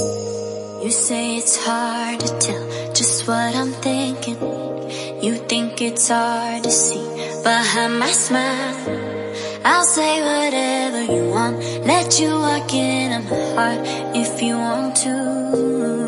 You say it's hard to tell just what I'm thinking. You think it's hard to see behind my smile. I'll say whatever you want, let you walk in on my heart if you want to.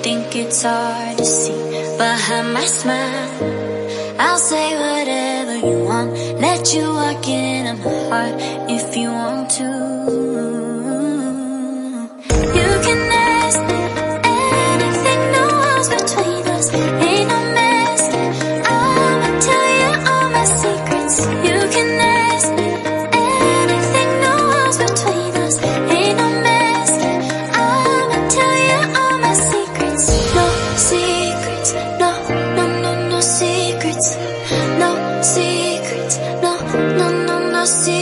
think it's hard to see behind my smile. I'll say whatever you want Let you walk in my heart if you want to. secrets. No, no, no, no secrets.